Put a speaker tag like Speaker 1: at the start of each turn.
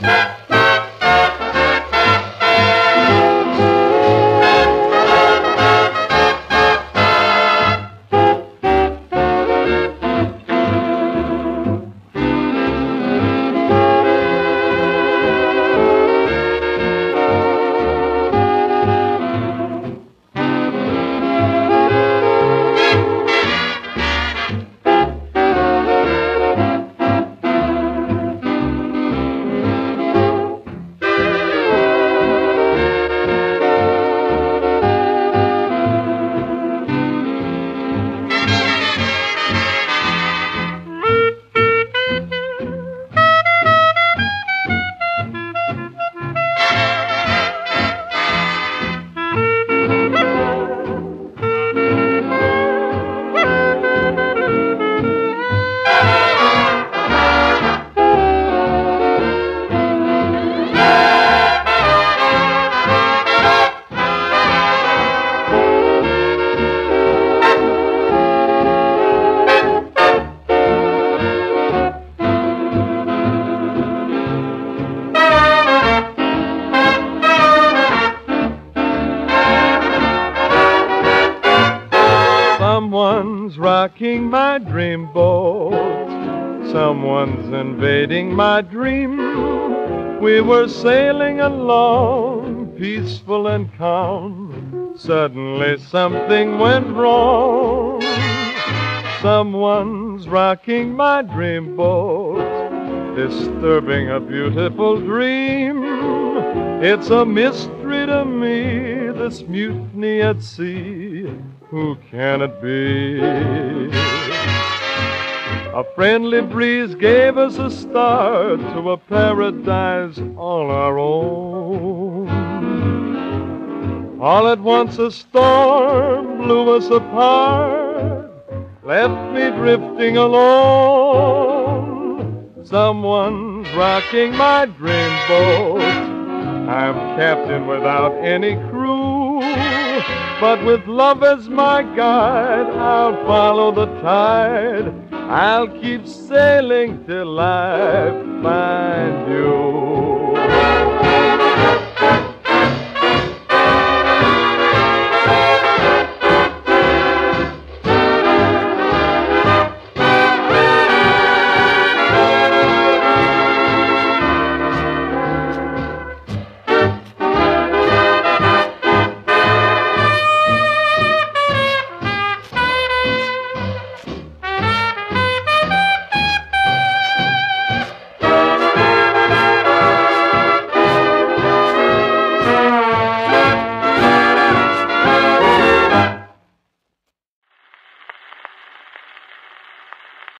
Speaker 1: Yeah. Someone's rocking my dream boat. Someone's invading my dream. We were sailing along, peaceful and calm. Suddenly something went wrong. Someone's rocking my dream boat, disturbing a beautiful dream. It's a mystery to me, this mutiny at sea. Who can it be? A friendly breeze gave us a start to a paradise all our own. All at once a storm blew us apart, left me drifting alone. Someone's rocking my dream boat. I'm captain without any crew, but with love as my guide, I'll follow the tide. I'll keep sailing till I find you.